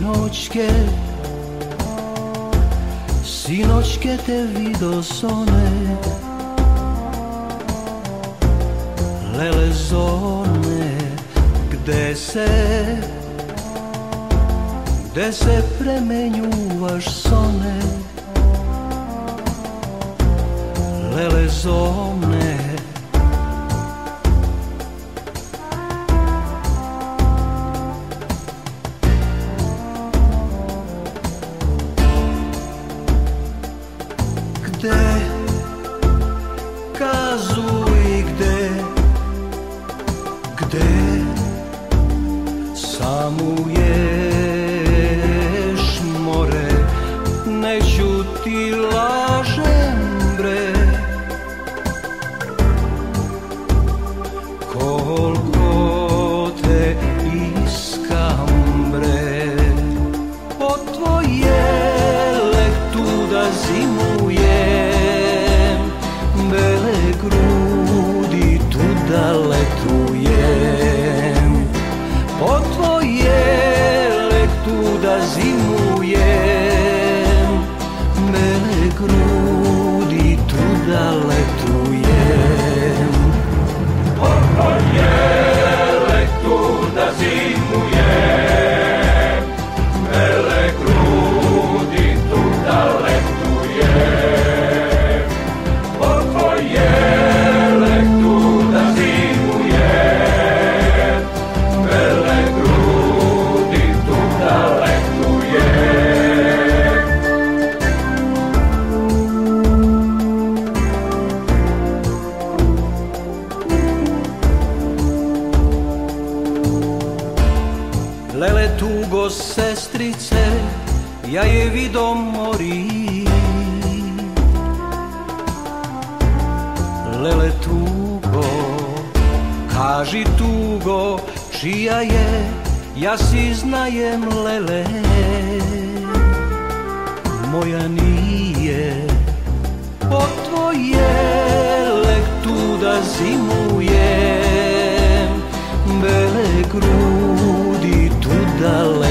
Sinoćke Sinoćke te vido sone. Lele zone Gde se Gde se premenjuvaš sone? Lele zone there imagino tugo sestrice, ja je vido mori. Lele tugo, kaži tugo, čija je, ja si znajem lele. Moja nije, od tvoje lektuda zimujem Bele grudi darling.